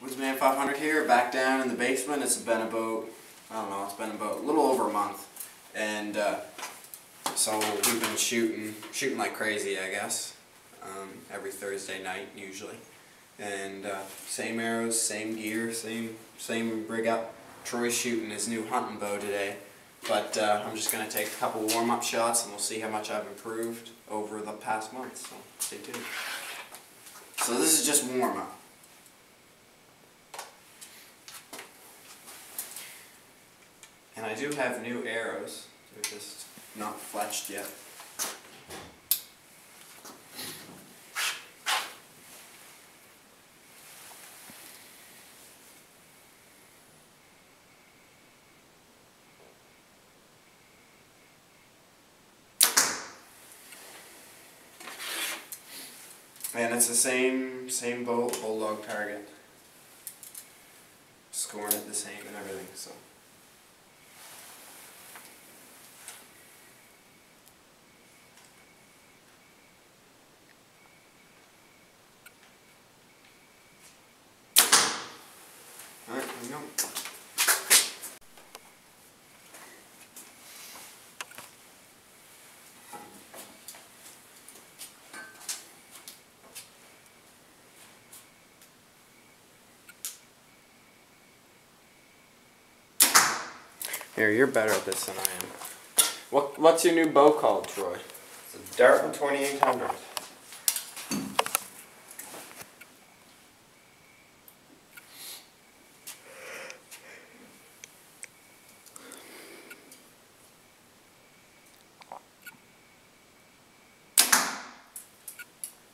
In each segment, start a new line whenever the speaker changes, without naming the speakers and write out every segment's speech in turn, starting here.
Woodsman 500 here, back down in the basement. It's been about, I don't know, it's been about a little over a month. And uh, so we've been shooting, shooting like crazy, I guess. Um, every Thursday night, usually. And uh, same arrows, same gear, same same rig up. Troy's shooting his new hunting bow today. But uh, I'm just going to take a couple warm-up shots and we'll see how much I've improved over the past month. So stay tuned. So this is just warm-up. I do have new arrows. They're just not fletched yet. And it's the same same bow, bulldog target. Scoring it the same and everything, so. Go. Here, you're better at this than I am. What What's your new bow called, Troy?
It's a Darton 2800.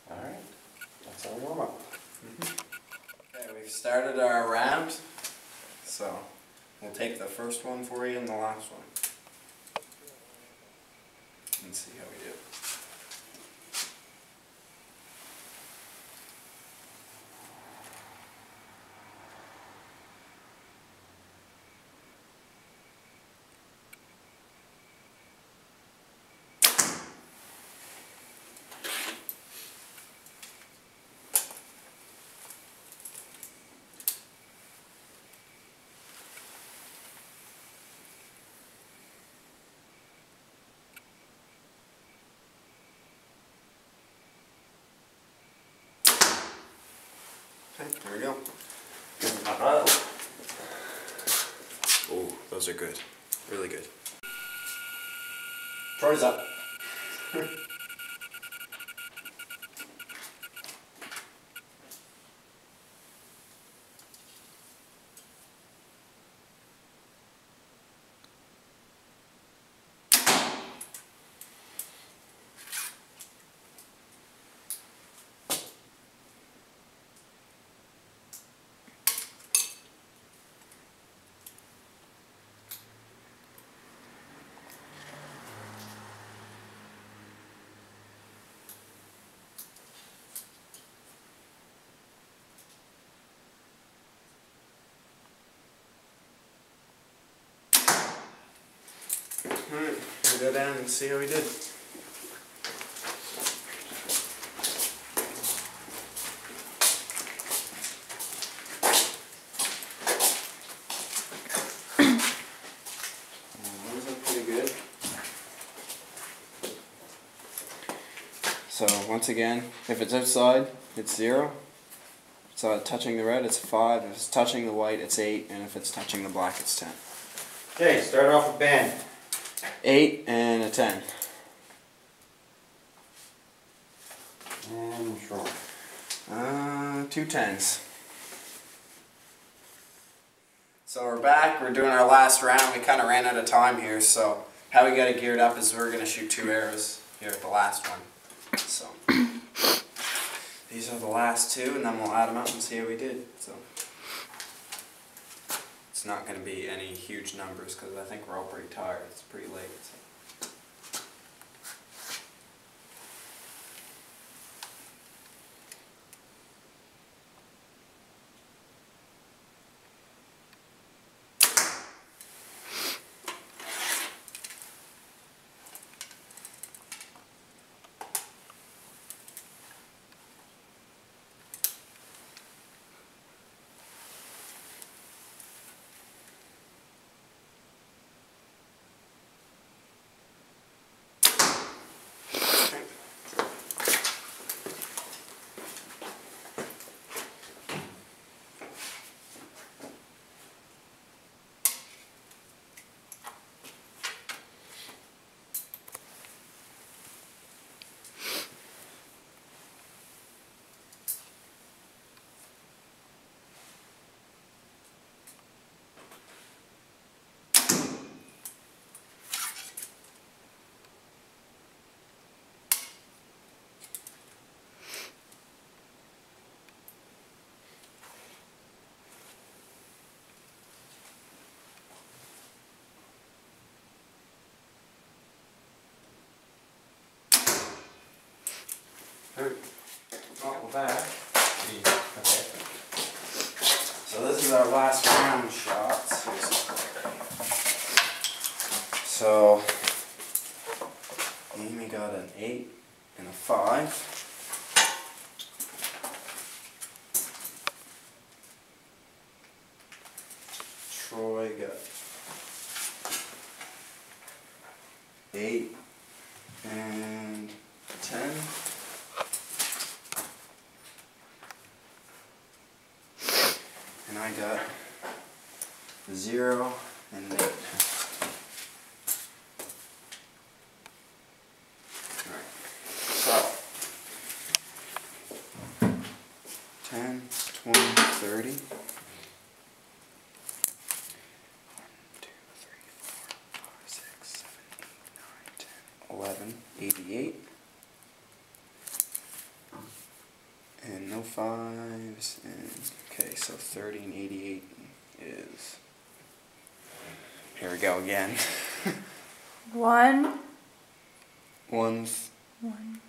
Alright, that's our warm up.
Okay, we've started our round, so we'll take the first one for you and the last one. And see how we do. Okay, there we go. Oh, those are good. Really good.
Troy's up.
Alright, we'll go down and see how we did. Pretty good. So once again, if it's outside, it's zero. If it's uh, touching the red, it's five. If it's touching the white, it's eight. And if it's touching the black, it's ten.
Okay, start off with band.
Eight and a ten.
And Troy.
Uh, two tens. So we're back. We're doing our last round. We kind of ran out of time here, so how we got it geared up is we're gonna shoot two arrows here at the last one. So these are the last two, and then we'll add them up and see how we did. So it's not gonna be any huge numbers because I think we're all pretty tired. It's pretty late.
Back. Okay.
So this is our last round shots. So Amy got an eight and a five. Troy got eight and We got 0, Fives. and okay, so 30 and 88 is, here we go again.
one.
One's.
One.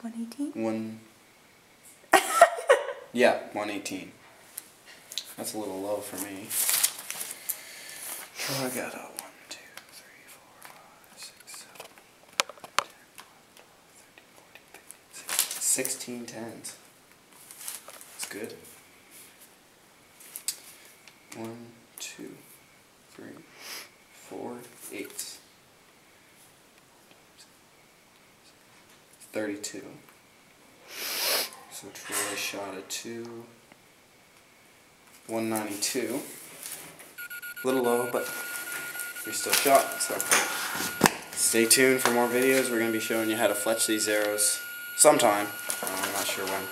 118?
One. yeah, 118. That's a little low for me. So I got a Sixteen tens. Good. One, two, three, four, eight. 32. So Troy shot a 2. 192. A little low, but we still shot. So stay tuned for more videos. We're going to be showing you how to fletch these arrows sometime. I'm not sure when.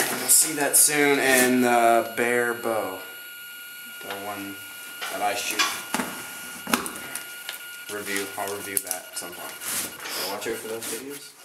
And you'll see that soon in the bear bow. The one that I shoot review. I'll review that sometime. So watch out for those videos.